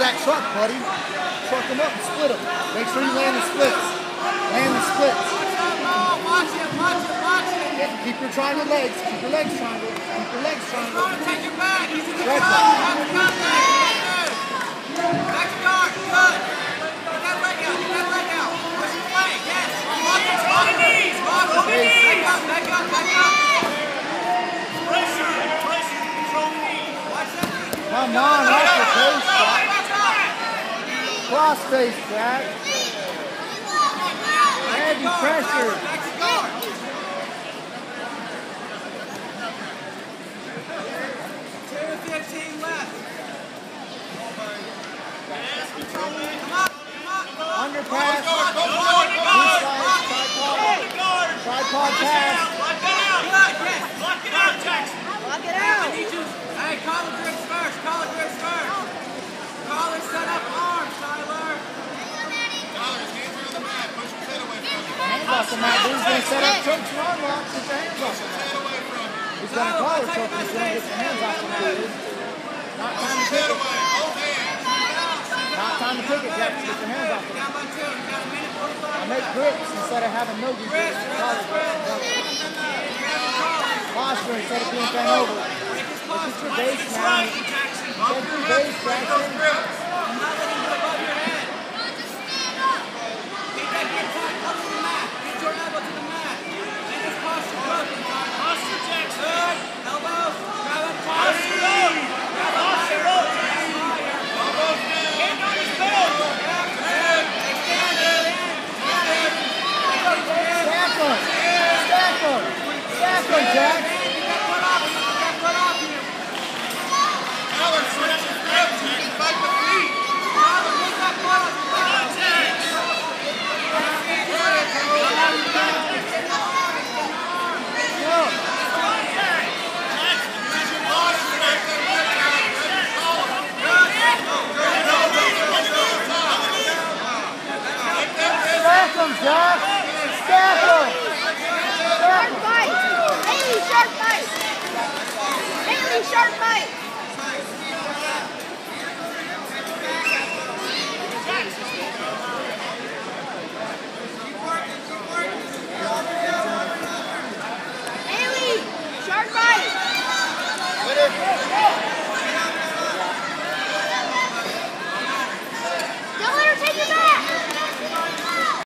that truck, buddy. Truck them up and split them. Make sure you land the splits. Land the splits. Watch it, watch it, watch it. Yeah, keep your triangle legs. Keep your legs triangle. Keep your legs triangle. Trying to take it back. He's in the That's front. right. Back to contact. Good. Back to guard. Good. Get that leg out. Get that leg out. Push your flank. Yes. Lock it. Lock it. Lock it. Back up. Back up. Back up. Pressure, pressure, control knee. Watch that knee. Come on, off your face, Jack. Back up. Cross face, Jack. Heavy pressure. Two fifteen left. Underpass. Tripod. The pass. lock it out. Lock it out, Jackson. Lock it out. Hey, collar grips first. Collar grips first. Collar set up arms, Tyler. Hands off the. Dude's gonna set up chokes and arm locks. Get your hands off the. He's got a. He's gonna get your hands off the dude. Not time to kick it. Not time to kick it, Jack. Get your hands off the mat. Down by two. You got a minute 45. I make grips instead of having no grips. Posture instead of being bent over. Break his Look posture. at your base now. Jackson. Your base, Jackson. I'm not letting you go above your head. Keep that grip tight. Up to the mat. Get your elbow to the mat. Make his posture broken, Tyler. Posture, Jackson. Good. Elbows. Grab up Posture higher. up. Grab up Posture higher. up. Grab higher. Hand on his belt. Extend, extend. Extend. Stack them. Stack them. Stack them, Jack.